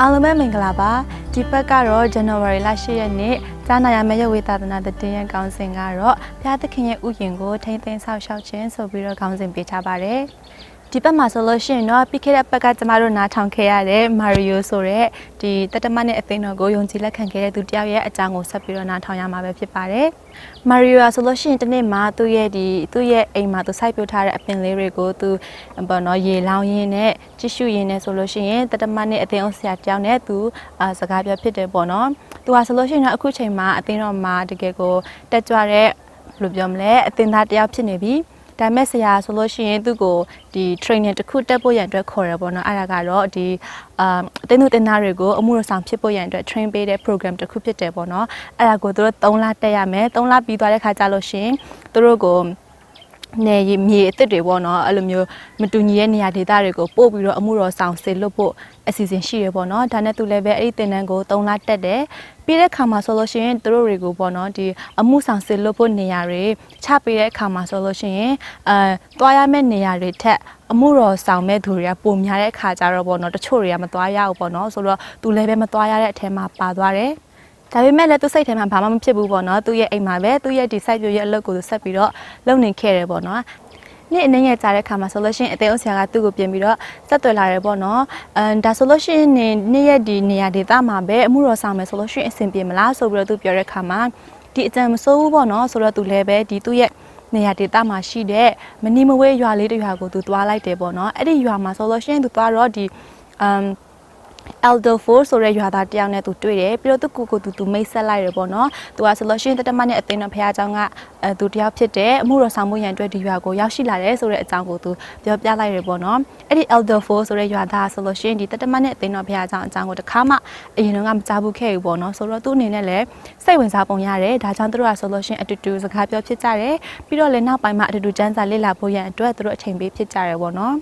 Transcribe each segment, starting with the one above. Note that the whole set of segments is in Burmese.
အားလုံးပဲမင်္ဂလာပါဒီဘက်ကတော့ January လ10ရက်နေ့ကြားနာရမယ့်ရုပ်ဝေသနာတည်ရင်ကောင်းစဉ်ကတော့ဘုရားသခင်ရဲ့ဥယျာဉ်ကိုထိမ့်သိမ်းဆောက်ရှောက်ခြင်းဆိုပြီးတော့ကောင်းစဉ်ပေးထားပါတယ် ဒီဘက်မှာဆိုလို့ရှိရင်တော့ပြီးခဲ့တဲ့ဘက်ကကျမတို့နားထောင်ခဲ့ရတဲ့မာရီယိုဆိုတဲ့ဒီတတမနဲ့အသိန်းတော်ကိုယုံကြည်လက်ခံခဲ့တဲ့သူတယောက်ရဲ့အကြောင်းကိုဆက်ပြီးတော့နားထောင်ရမှာပဲဖြစ်ပါတယ်။မာရီယိုဆိုလို့ရှိရင်ဒီနေ့မှာသူ့ရဲ့ဒီသူ့ရဲ့အိမ်မှာသူစိုက်ပျိုးထားတဲ့အပင်လေးတွေကိုသူဘောနော်ရေလောင်းရင်းနဲ့ကြည့်ရှုရင်းနဲ့ဆိုလို့ရှိရင်တတမနဲ့အသိန်းအောင်ဆရာတယောက်နဲ့သူအာစကားပြောဖြစ်တယ်ပေါ့နော်။သူကဆိုလို့ရှိရင်တော့အခုချိန်မှာအသိန်းတော်မှာတကယ်ကိုတက်ကြွတဲ့ဘယ်လိုပြောမလဲအသင်သားတယောက်ဖြစ်နေပြီ။ ဒါမဲ့ဆရာဆိုလို့ရှိရင်သူ့ကိုဒီ training တစ်ခုတက်ဖို့ရန်အတွက်ခေါ်ရပေါ့နော်အဲ့ဒါကတော့ဒီအာအတင်းသူတင်သားတွေကိုအမှုရဆောင်ဖြစ်ဖို့ရန်အတွက် train ပေးတဲ့ program တစ်ခုဖြစ်တယ်ပေါ့နော်အဲ့ဒါကိုသူတို့3လတက်ရမယ်3လပြီးသွားတဲ့ခါကျလို့ရှိရင်သူတို့ကို နေရမြေအစ်စ်တွေပေါ့နော်အဲ့လိုမျိုးမတူညီတဲ့နေရာဒေသတွေကိုပို့ပြီးတော့အမှုတော်ဆောင်စေလွတ်ဖို့အစီအစဉ်ရှိရပေါ့နော်ဒါနဲ့သူလည်းပဲအဲ့ဒီတင်တန်းကို3လတက်တယ်ပြီးတဲ့ခါမှာဆိုလို့ရှိရင်တို့တွေကိုပေါ့နော်ဒီအမှုဆောင်စေလွတ်ဖို့နေရာတွေချပေးတဲ့အခါမှာဆိုလို့ရှိရင်အဲတွားရမယ့်နေရာတွေထက်အမှုတော်ဆောင်မဲ့သူတွေကပုံများတဲ့အခါကျတော့ပေါ့နော်တချို့တွေကမသွားရဘူးပေါ့နော်ဆိုတော့သူလည်းပဲမသွားရတဲ့အထဲမှာပါသွားတယ် ဒါပေမဲ့လည်းသူစိတ်ထဲမှာဘာမှမဖြစ်ဘူးပေါ့နော်သူရဲ့အိမ်မှာပဲသူရဲ့ဒီ site ပြရဲ့အလုပ်ကိုသူဆက်ပြီးတော့လုပ်နေခဲ့တယ်ပေါ့နော်နေ့အနေငယ်ကြားတဲ့ခါမှာဆိုလို့ရှိရင်အသေးအုပ်ဆရာကသူ့ကိုပြင်ပြီးတော့ဆက်သွယ်လာတယ်ပေါ့နော်အမ်ဒါဆိုလို့ရှိရင်နေ့ရက်ဒီနေရာဒေသမှာပဲအမှုတော်ဆောင်မယ်ဆိုလို့ရှိရင်အဆင်ပြေမလားဆိုပြီးတော့သူပြောတဲ့ခါမှာဒီအကြံမစိုးဘူးပေါ့နော်ဆိုတော့သူလည်းပဲဒီသူ့ရဲ့နေရာဒေသမှာရှိတဲ့မနီမဝဲရွာလေးတစ်ရွာကိုသူသွားလိုက်တယ်ပေါ့နော်အဲ့ဒီရွာမှာဆိုလို့ရှိရင်သူသွားတော့ဒီအမ် Elder Force ဆိုတဲ့ရွာသားတယောက်နဲ့သူတွေ့တယ်ပြီးတော့သူကိုကိုသူသူမိတ်ဆက်လိုက်တယ်ပေါ့နော်သူကဆိုလို့ရှိရင်တတမနဲ့အသိတော်ဖះเจ้าကအဲသူတယောက်ဖြစ်တယ်အမှုတော်ဆောင်မှုရန်အတွက်ဒီရွာကိုရောက်ရှိလာတယ်ဆိုတဲ့အကြောင်းကိုသူပြောပြလိုက်တယ်ပေါ့နော်အဲ့ဒီ Elder Force ဆိုတဲ့ရွာသားဆိုလို့ရှိရင်ဒီတတမနဲ့အသိတော်ဖះเจ้าအကြောင်းကိုတခါမှအရင်တော့မကြားဘူးခဲ့ဘူးပေါ့နော်ဆိုတော့သူ့အနေနဲ့လည်းစိတ်ဝင်စားပုံရတယ်ဒါကြောင့်သူတို့ကဆိုလို့ရှိရင်အတူတူစကားပြောဖြစ်ကြတယ်ပြီးတော့လည်းနောက်ပိုင်းမှာအတူတူစမ်းစာလေ့လာဖို့ရန်အတွက်သူတို့အချိန်ပေးဖြစ်ကြတယ်ပေါ့နော်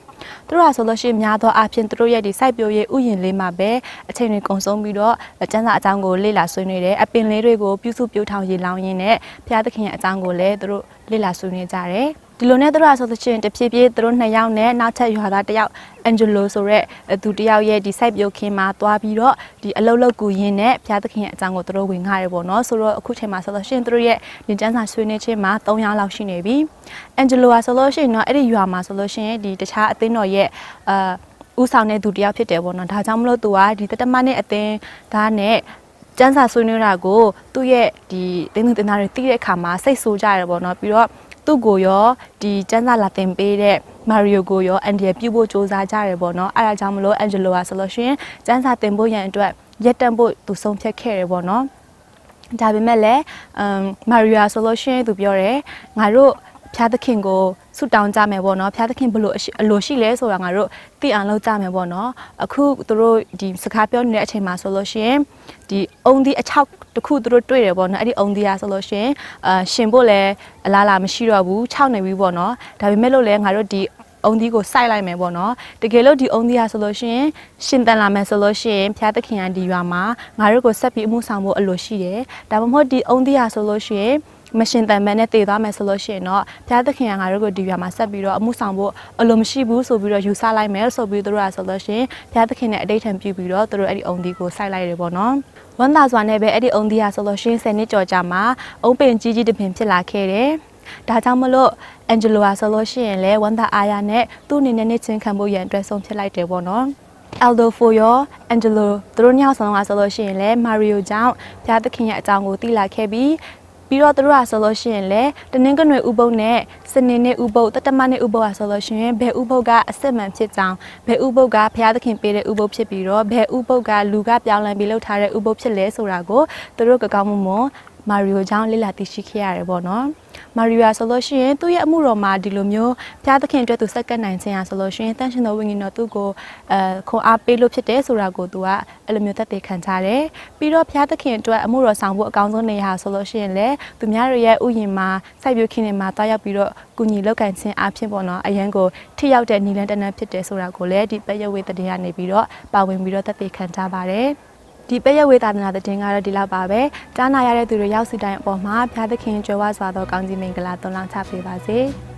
သူတို့ကဆိုလို့ရှိရင်များသောအားဖြင့်သူတို့ရဲ့ဒီစိုက်ပျိုးရေးဥယျာဉ်လေးမှာပဲ ဲအချိန်တွေကုန်ဆုံးပြီးတော့ကျန်းစာအကြောင်းကိုလေ့လာဆွေးနွေးတယ်အပင်လေးတွေကိုပြုစုပြိုးထောင်ရေလောင်းရင်းနဲ့ဘုရားသခင်ရဲ့အကြောင်းကိုလည်းသူတို့လေ့လာဆွေးနွေးကြတယ်ဒီလိုနဲ့သူတို့ဆိုသချင်းတဖြည်းဖြည်းသူတို့နှစ်ယောက်နဲ့နောက်ထပ်ရွာသားတစ်ယောက်အန်ဂျလိုဆိုရက်သူတယောက်ရဲ့ဒီ site ပြုတ်ခင်းမှာသွားပြီးတော့ဒီအလုတ်လုတ်ကူရင်းနဲ့ဘုရားသခင်ရဲ့အကြောင်းကိုသူတို့ဝင်ငှားရပေါ့နော်ဆိုတော့အခုချိန်မှာဆိုလို့ရှိရင်သူတို့ရဲ့ဒီကျန်းစာဆွေးနွေးခြင်းမှာ3ယောက်လောက်ရှိနေပြီအန်ဂျလိုကဆိုလို့ရှိရင်တော့အဲ့ဒီရွာမှာဆိုလို့ရှိရင်ဒီတခြားအသင်းတော်ရဲ့အာ ဥဆောင်တဲ့သူတယောက်ဖြစ်တယ်ပေါ့နော်ဒါကြောင့်မလို့သူကဒီတတမနဲ့အသင်းဒါနဲ့ကျန်းစာဆွေးနွေးတာကိုသူ့ရဲ့ဒီတင်းသူတင်သားတွေသိတဲ့အခါမှာစိတ်ဆိုးကြရတယ်ပေါ့နော်ပြီးတော့သူ့ကိုရောဒီကျန်းစာလာတင်ပေးတဲ့မာရီယိုကိုရောအန်ဒီယပြုတ်ဖို့စ조사ကြရတယ်ပေါ့နော်အဲ့ဒါကြောင့်မလို့အန်ဂျလိုကဆိုလို့ရှိရင်ကျန်းစာတင်ဖို့ရန်အတွက်ရက်တန့်ဖို့သူဆုံးဖြတ်ခဲ့တယ်ပေါ့နော်ဒါပေမဲ့လည်းအမ်မာရီယာဆိုလို့ရှိရင်သူပြောတယ်ငါတို့ဖျားသခင်ကို ဆုတောင်းကြမယ်ပေါ့နော်ဖျားသခင်ဘလို့အလိုရှိလဲဆိုတာငါတို့သိအောင်လုပ်ကြမယ်ပေါ့နော်အခုသူတို့ဒီစကားပြောနေတဲ့အချိန်မှာဆိုလို့ရှိရင်ဒီအုံဒီအချောက်တခုသူတို့တွေ့တယ်ပေါ့နော်အဲ့ဒီအုံဒီရဆိုလို့ရှိရင်အာရှင်ဖို့လည်းအလားလာမရှိတော့ဘူးခြောက်နေပြီပေါ့နော်ဒါပေမဲ့လို့လည်းငါတို့ဒီအုံဒီကိုစိုက်လိုက်မယ်ပေါ့နော်တကယ်လို့ဒီအုံဒီဟာဆိုလို့ရှိရင်ရှင်တန်လာမယ်ဆိုလို့ရှိရင်ဖျားသခင်ကဒီရွာမှာငါတို့ကိုဆက်ပြီးအမှုဆောင်ဖို့အလိုရှိတယ်ဒါမှမဟုတ်ဒီအုံဒီဟာဆိုလို့ရှိရင် မရှင်တန်မန်နဲ့တည်သွားမယ်ဆိုလို့ရှိရင်တော့ဘုရားသခင်ကငါတို့ကိုဒီရွာမှာဆက်ပြီးတော့အမှုဆောင်ဖို့အလိုမရှိဘူးဆိုပြီးတော့ယူဆလိုက်မယ်ဆိုပြီးတို့ကဆိုလို့ရှိရင်ဘုရားသခင်နဲ့အတိတ်ထံပြုပြီးတော့တို့အဲ့ဒီအုံဒီကိုစိုက်လိုက်တယ်ပေါ့နော်ဝမ်းသာစွာနဲ့ပဲအဲ့ဒီအုံဒီဟာဆိုလို့ရှိရင်10နှစ်ကျော်ကြာမှာအုံပင်ကြီးကြီးတစ်ပင်ဖြစ်လာခဲ့တယ်ဒါကြောင့်မလို့အန်ဂျလိုဟာဆိုလို့ရှိရင်လည်းဝန်တာအာယာနဲ့သူ့အနေနဲ့နေချင်းခံဖို့ရန်အတွက်ဆုံးဖြတ်လိုက်တယ်ပေါ့နော် Aldo Foyo Angelo သူတို့ညောင်ဆောင်ကဆိုလို့ရှိရင်လည်း Mario ကြောင့်ဘုရားသခင်ရဲ့အကြောင်းကိုသိလာခဲ့ပြီး ပြီးတော့တို့ကဆိုလို့ရှိရင်လည်းတနင်္ဂနွေဥပုပ်နဲ့စနေနေ့ဥပုပ်တတမနေ့ဥပုပ်ဟာဆိုလို့ရှိရင်ဘယ်ဥပုပ်ကအစစ်မှန်ဖြစ်ကြောင်းဘယ်ဥပုပ်ကဘုရားသခင်ပေးတဲ့ဥပုပ်ဖြစ်ပြီးတော့ဘယ်ဥပုပ်ကလူကပြောင်းလဲပြီးလှုပ်ထားတဲ့ဥပုပ်ဖြစ်လဲဆိုတာကိုတို့ကကောင်းမှုမွန် မာရီယိုကြောင့်လေ့လာသိရှိခဲ့ရတယ်ပေါ့နော်မာရီယာဆိုလို့ရှိရင်သူ့ရဲ့အမှုတော်မှာဒီလိုမျိုးဘုရားသခင်အတွက်သူစက္ကန့်နိုင်ခြင်းဟာဆိုလို့ရှိရင်တန်ရှင်တော်ဝိညာဉ်တော်သူ့ကိုအဲခွန်အားပေးလို့ဖြစ်တယ်ဆိုတာကိုသူကအဲ့လိုမျိုးသက်သေခံထားတယ်ပြီးတော့ဘုရားသခင်အတွက်အမှုတော်ဆောင်ဖို့အကောင်းဆုံးနေရာဆိုလို့ရှိရင်လည်းသူများတွေရဲ့ဥယျာဉ်မှာစိုက်ပျိုးခင်းတွေမှာတွားရောက်ပြီးတော့ကုညီလောက်ကန်ခြင်းအဖြစ်ပေါ့နော်အရန်ကိုထိရောက်တဲ့နီလန်တနန်းဖြစ်တယ်ဆိုတာကိုလည်းဒီပယဝေတည်ရနေပြီးတော့ပါဝင်ပြီးတော့သက်သေခံထားပါတယ် ဒီပည့်ရဝေသာသနာတဲ့တင်ကတော့ဒီလောက်ပါပဲကြားနာရတဲ့သူတွေရောက်စီတိုင်းအပေါ်မှာဘုရားသခင်ကြွယ်ဝစွာသောကောင်းကြီးမင်္ဂလာသွန်လောင်းချပေးပါစေ။